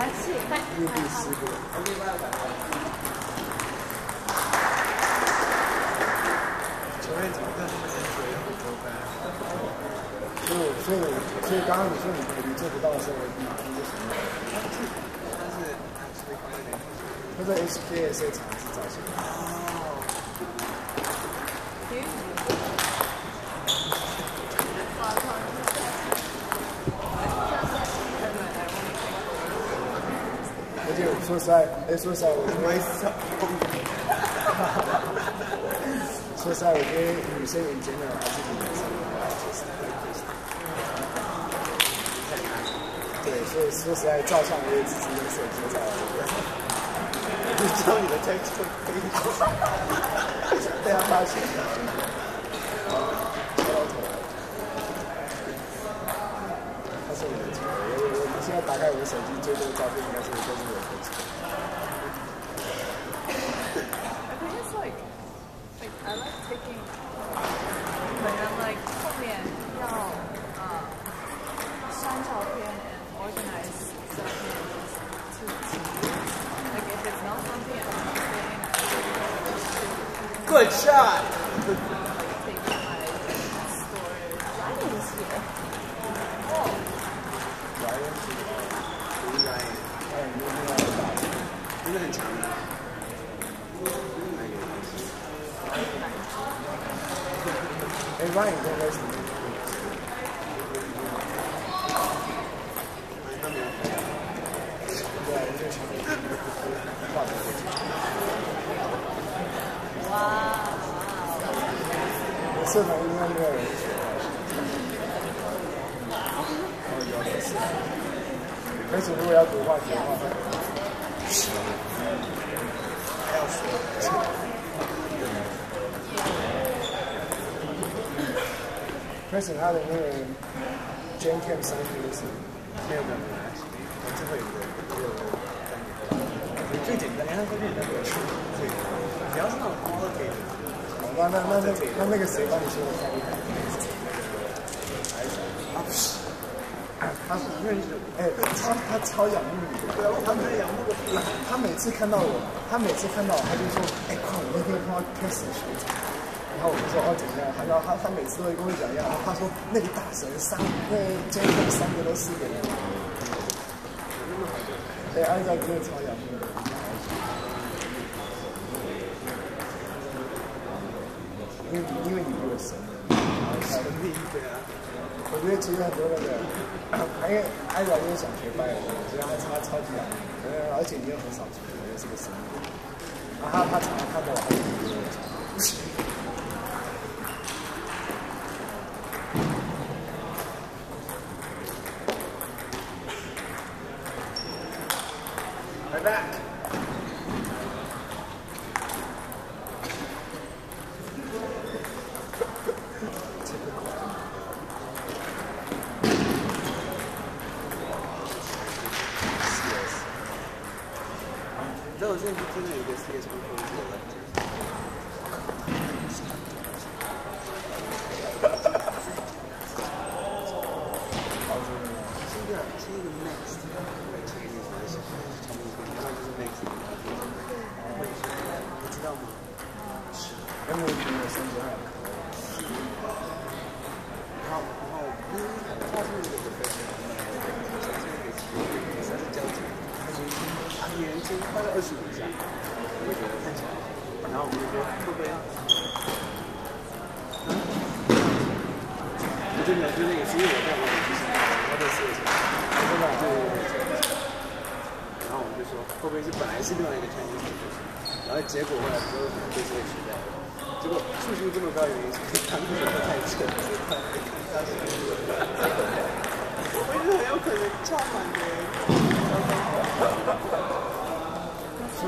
还是快玉帝师傅。球员怎么跟他们水有很多分？所以，所以，所以刚刚你说你你做不到的时候，我第一就想到，但是他在 HKSA 厂是早些。而且说实在，哎，说实在，我觉得，说实在，我觉得女生眼睛呢还是比男生要其实对，所以说实在，照相我也只是用手机照。你知道你的 text 可以被他发现。我现在打开我的手机，最多的照片应该是都是我的车。 I think it's like, like I like taking, like I'm like 后面要呃删照片 and organize 照片 to to use. Like if it's not something I'm doing, I really just Good shot. 真的很强的。哎，Ryan 应该是对啊，就是画的过去。哇！社团应该没有人学。哦，有的是。而且如果要读化学的话，还要说。开始他的那个 Jam Camp 上去的是没有没有没有，我最后有一个只有最简单，连它都简单的去，对，只要是那种 quality 的，好吧，那那那那那个谁帮你修的太厉害？啊不是，他是认识，哎，超他超仰慕你的，对啊，他们是仰慕个屁，他每次看到我，他每次看到我，他就说，哎，快，我那天碰到学长，然后我就说，哦，怎么样？他然后他他每次都会跟我讲一样，他说那个大神三，那今天三个都四个人，哎，按照真的超仰慕的，因为因为你比我神，然后他神秘对啊，我觉得其实很多那个，因为艾软就是想学拜的，我觉得他他超级仰慕，呃，而且你又很少出，我觉得是个神秘。啊，他他常常看到我，他就觉得我你知道我现在真的有一个 CS 不同的高中的是一个是一个 mix，对，Chinese 还是 Chinese 跟他们就是 mix 的，你知道吗？跟我朋友甚至还有然后然后嗯，他是有个 professional，现在给第三次交接，他说啊年轻快到二十五下，我就觉得太强了，然后我们就说会不会？嗯，我就没有，就那个，其实我在我之前我在试的时候，真的对对对。然后我们就说会不会是本来是另外一个 Chinese professional，然后结果后来最后可能被这个取代了。结果数据这么高原因是他们觉得太扯，所以快他是我觉得很有可能超满的。我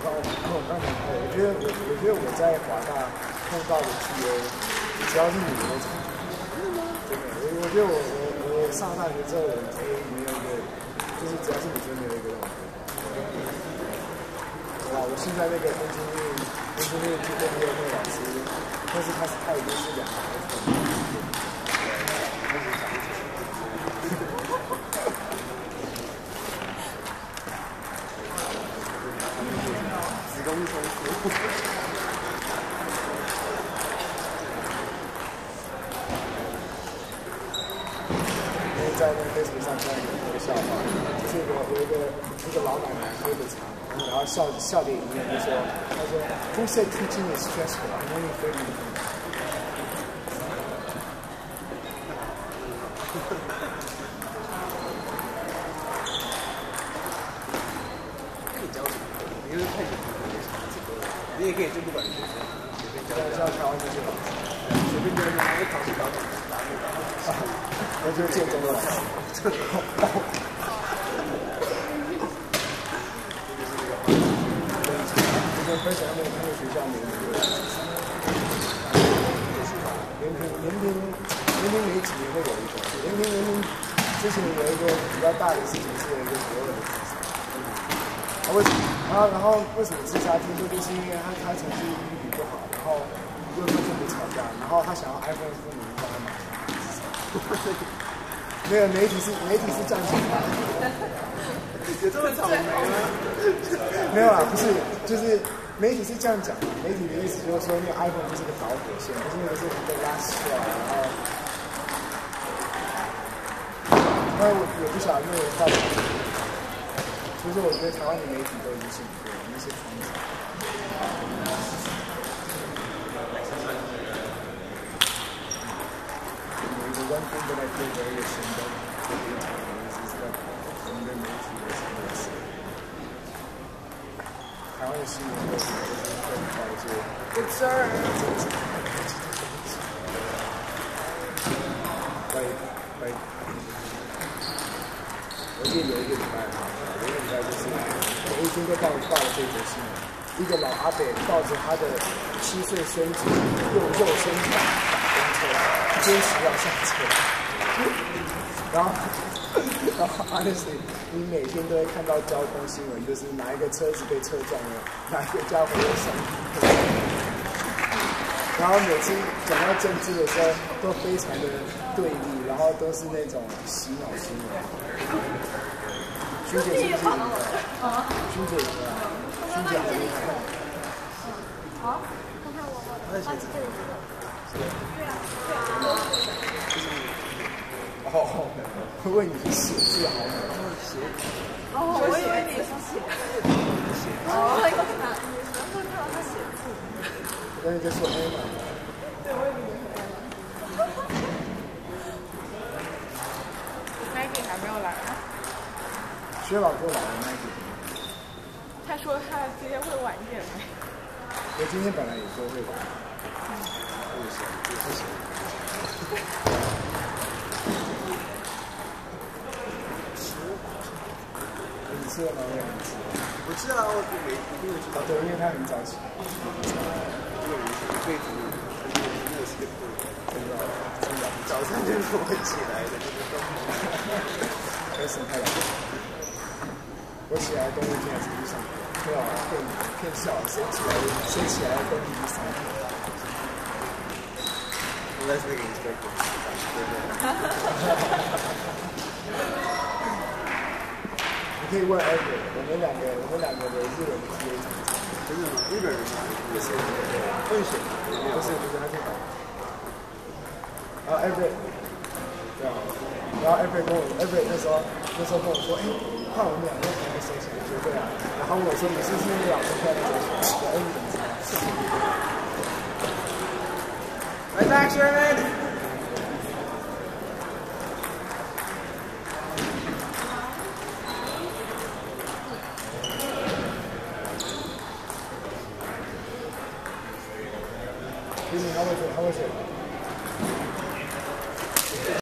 刚我刚我刚才还有一觉得我我觉得我在华大碰到的 TA，只要是女的都超级真的，我我觉得我我我上大学之后，我 TA 没有一个，就是只要是女生没有一个让我哇，我现在那个 engineering engineering 部的那个老师，但是他是他已经是两个孩子的妈子宫收缩。因为在那个 Facebook 上看到有一个笑话，就是一个有一个一个老奶奶喝着茶，然后笑笑点迎面就说，她说，Who said teaching is stressful? I'm only thirty. 你教什么？因为太久没有这个，你也可以就不管学生，随便教像像台湾这些老师，随便教拿一个考试考考答案答那就是建中的老师。就是分享他们他们学校每一个联评联评联评每几年会有一个联评联评之前有一个比较大的事情是有一个国二的自杀，他为什么？然后然后为什么自杀？听说就是因为他他成绩比不好，然后又跟父母吵架，然后他想要 iPhone 父母，没有媒体是媒体是这样讲的。有这么草莓吗？没有啊，不是，就是媒体是这样讲的。媒体的意思就是说，因为 iPhone 就是个导火线，可是那个是一个拉出来，然后，那我也不晓得那个到其实，我觉得台湾的媒体都已经是一个一些传统。One thing that I feel very ashamed of is that 我们的媒体的新闻是，台湾的新闻都是就是更了解 Good sir. like like 我记得有一个礼拜哈，有一个礼拜就是我一天就报报了这则新闻，一个老阿伯抱着他的七岁孙子用肉身打打公车，坚持要上车，然后。然后，honestly，你每天都会看到交通新闻，就是哪一个车子被车撞了，哪一个家伙又伤。然后每次讲到政治的时候，都非常的对立，然后都是那种洗脑新闻。君姐是不是赢了？君姐赢了，君姐好厉害。好，看看我我我帮你这里哦，会问你写字好美。哦，我以为你是写字。哦，一个看，你能不能看到他写字？我跟你在说 A 嘛。对，我以为你是 A 了。麦迪还没有来？薛老师来了麦迪。他说他今天会晚一点来。我今天本来也说会。不行，不行。你吃了吗？我没吃。我知道，我没一定会知道。哦，。对，因为他很早起，这个人是一辈子没有 skip 过的。真的，就是我起来的，这个都开始太晚了。我起来动物进来出去上课，对啊，骗骗笑，谁起来谁起来动物去上课？Let's make it inspector。对不对？你可以问 Ever，我们两个我们两个的日文 P A 真的吗？日本人吗？也是混血吗？不是不是，他是导。然后 Ever，对啊，然后 Ever 跟我 Ever 那时候那时候跟我说，哎，看我们两个同一个收起来，我说对啊。然后问我说你是不是那个老师开的收起来？我说哎，你怎么知道？Right back, Sherman.